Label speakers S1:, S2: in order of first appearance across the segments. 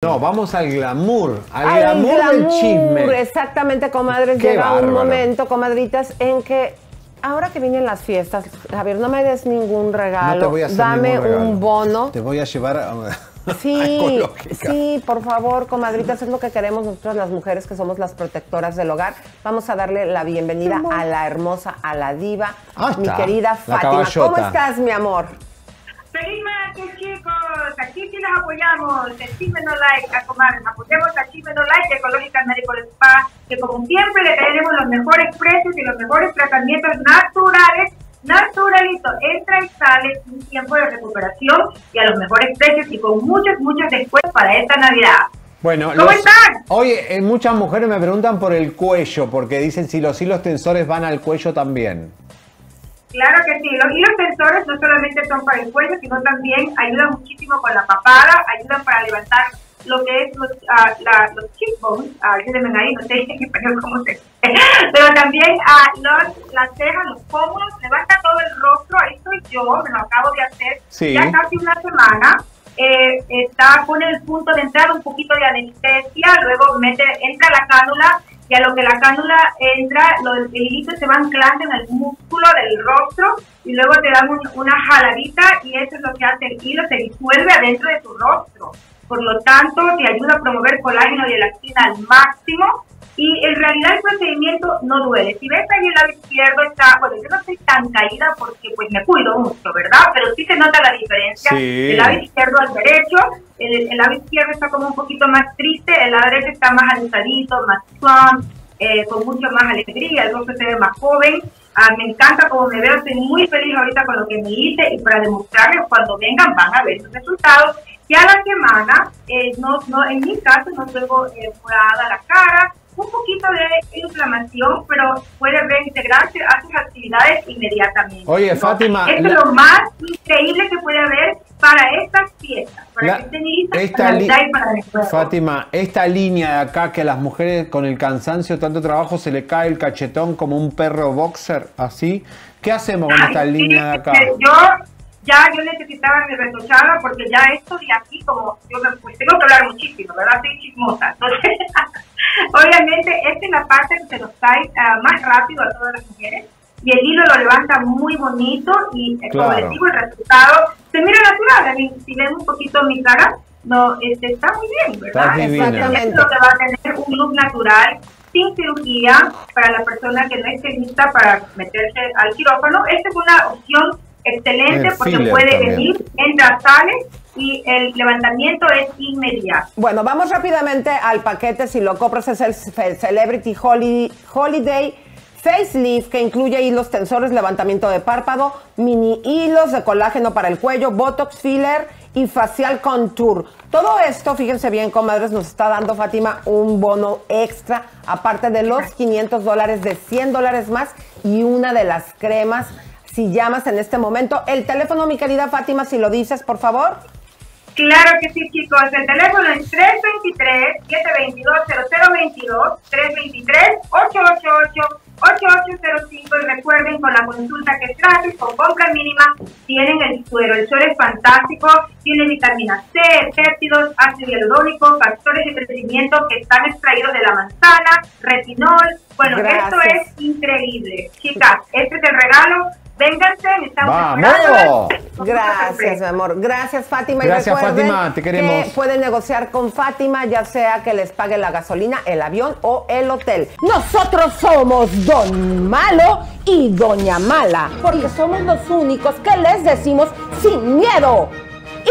S1: No, vamos al glamour, al, glamour, del chisme.
S2: Exactamente, comadres.
S1: Qué
S2: Llega un momento, comadritas, en que ahora que vienen las fiestas, Javier, no me des ningún regalo.
S1: No te voy a hacer
S2: Dame
S1: regalo.
S2: un bono.
S1: Te voy a llevar a,
S2: Sí, sí, por favor, comadritas, es lo que queremos nosotros las mujeres que somos las protectoras del hogar. Vamos a darle la bienvenida a la hermosa, a la diva,
S1: Ah,
S2: mi
S1: está,
S2: querida Fátima.
S1: caballota.
S2: ¿Cómo estás, mi amor?
S3: ¡Feliz martes, apoyamos. El Chisme No Like, a comadres. Apoyemos a Chisme No Like de Ecológica Medical Spa, que como siempre le traeremos los mejores precios y los mejores tratamientos naturales. Naturalito, entra y sale un tiempo de recuperación y a los mejores precios y con muchos, muchos descuentos para esta Navidad.
S1: Bueno,
S3: ¿Cómo están?
S1: Oye, eh, muchas mujeres me preguntan por el cuello, porque dicen si los hilos tensores van al cuello también.
S3: Claro que sí, los hilos tensores no solamente son para el cuello, sino también ayudan muchísimo con la papada, ayudan para levantar lo que es los, ah, la- los cheekbones, ah, ayúdenme ahí, no sé en español cómo se pero también ah, los, las cejas, los pómulos, levanta todo el rostro, ahí estoy yo, me lo acabo de hacer
S1: Sí.
S3: ya casi una semana, eh, está, pone el punto de entrada un poquito de anestesia, luego mete, entra la cánula y a lo que la cánula entra, lo, el hilito se va anclando en el músculo del rostro y luego te dan un- una jaladita y eso es lo que hace el hilo, se disuelve adentro de tu rostro. Por lo tanto, te ayuda a promover colágeno y elastina al máximo y en realidad el procedimiento no duele. Si ves ahí el lado izquierdo está, bueno, yo no estoy tan caída porque pues me cuido mucho, ¿verdad? Pero sí se nota la diferencia.
S1: Sí.
S3: El lado izquierdo al derecho, el, el lado izquierdo está como un poquito más triste, el lado derecho está más alzadito, más plump, eh, con mucha más alegría, el rostro se ve más joven. Ah, me encanta como me veo, estoy muy feliz ahorita con lo que me hice y para demostrarles cuando vengan van a ver sus resultados. Ya la semana, eh, no, no, en mi caso no tengo eh, morada la cara, un poquito de inflamación, pero puede reintegrarse a sus actividades inmediatamente.
S1: Oye,
S3: ¿no?
S1: Fátima, la-
S3: es lo más increíble que puede haber para estas fiestas, para
S1: La-
S3: que estén listas
S1: esta
S3: para
S1: li-
S3: y para después.
S1: Fátima, esta línea de acá que a las mujeres con el cansancio, tanto trabajo, se le cae el cachetón como un perro boxer, así. ¿Qué hacemos con esta
S3: sí,
S1: línea de acá?
S3: Yo ya yo necesitaba mi retochada porque ya esto de aquí, como yo me, pues tengo que hablar muchísimo, ¿verdad? Soy chismosa. Entonces, obviamente, esta es la parte que se nos cae ah, más rápido a todas las mujeres. Y el hilo lo levanta muy bonito y, eh, como
S1: Claro.
S3: les digo, el resultado se mira natural. Si ven un poquito mi cara, no, este, está muy bien, ¿verdad?
S1: Divina.
S3: Esto es lo que va a tener un look natural, sin cirugía, para la persona que no esté lista para meterse al quirófano. Esta es una opción excelente
S1: El
S3: porque puede
S1: también.
S3: venir, entra, sale y el levantamiento es inmediato.
S2: Bueno, vamos rápidamente al paquete. Si lo compras es el Ce- Celebrity Holi- Holiday Facelift que incluye hilos tensores, levantamiento de párpado, mini hilos de colágeno para el cuello, botox filler y facial contour. Todo esto, fíjense bien, comadres, nos está dando Fátima un bono extra, aparte de los 500 dólares, de 100 dólares más y una de las cremas. Si llamas en este momento, el teléfono, mi querida Fátima, si lo dices, por favor.
S3: Claro que sí, chicos. El teléfono es 323-722-0022, 323-888-8805 y recuerden con la consulta que es gratis, con compra mínima, tienen el suero. El suero es fantástico, tiene vitamina C, péptidos, ácido hialurónico, factores de crecimiento que están extraídos de la manzana, retinol. Bueno, esto es increíble. Chicas, este es el regalo. Vénganse, estamos
S1: ¡Vamos!
S2: Gracias, mi amor. Gracias, Fátima. Y
S1: Gracias,
S2: recuerden
S1: Fátima, te queremos.
S2: Que pueden negociar con Fátima, ya sea que les pague la gasolina, el avión o el hotel. Nosotros somos Don Malo y Doña Mala, porque somos los únicos que les decimos sin miedo.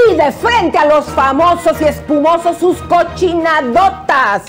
S2: Y de frente a los famosos y espumosos sus cochinadotas.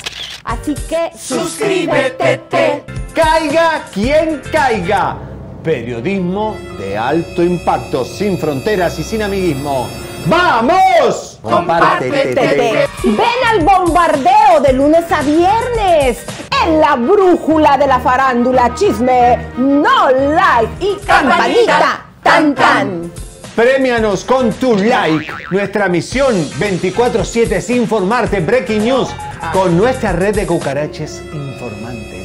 S2: Así que suscríbete.
S1: Caiga quien caiga. Periodismo de alto impacto, sin fronteras y sin amiguismo. ¡Vamos! Compártete.
S2: Ven al bombardeo de lunes a viernes en la brújula de la farándula chisme, no like y campanita tan tan.
S1: Premianos con tu like. Nuestra misión 24-7 es informarte. Breaking News con nuestra red de cucaraches informantes.